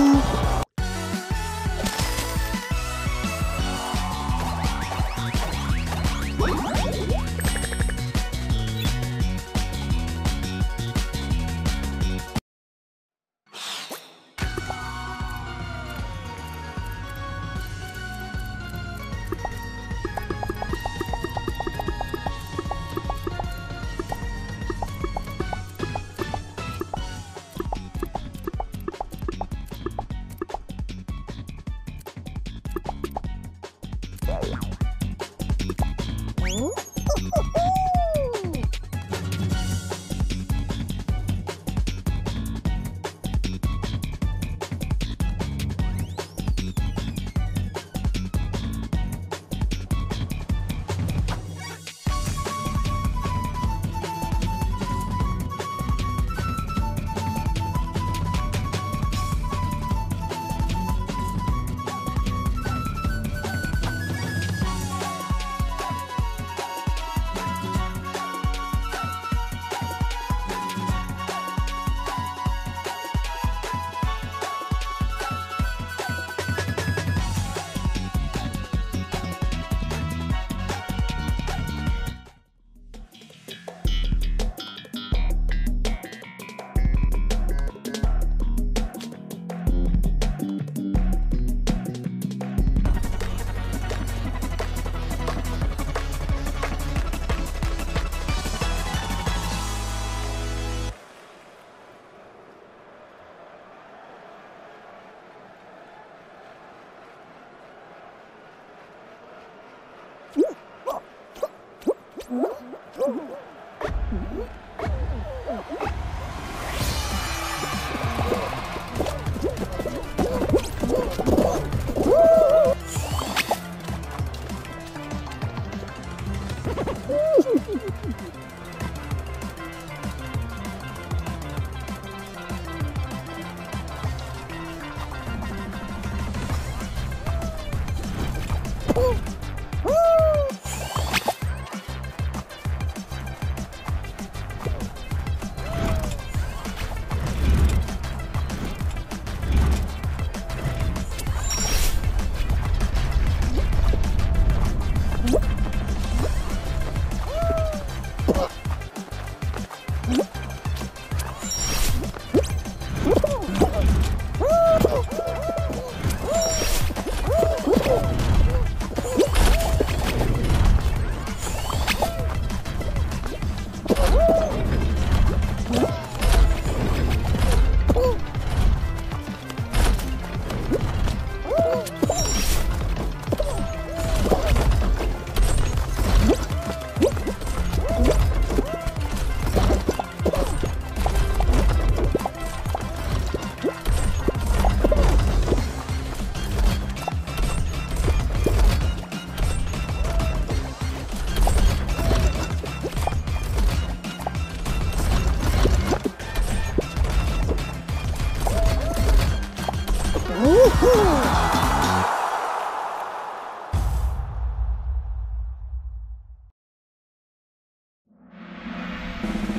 Ooh. Bye.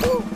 Woohoo!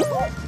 Oh!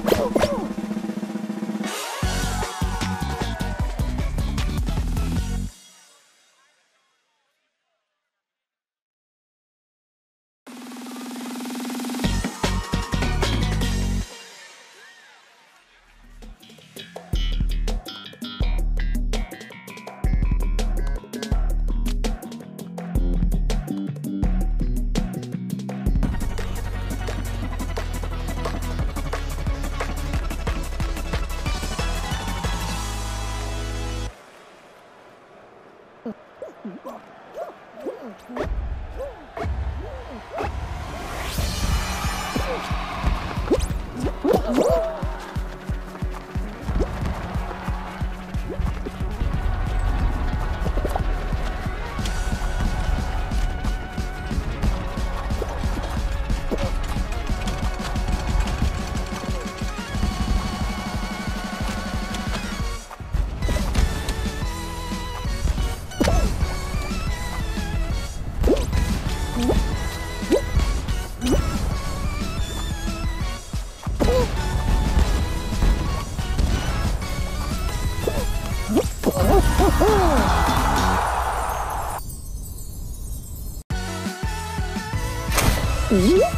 Oh, 嗯嗯嗯嗯。